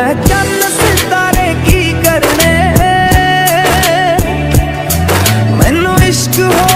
चंद सितारे की करने। मैनू इश्क हो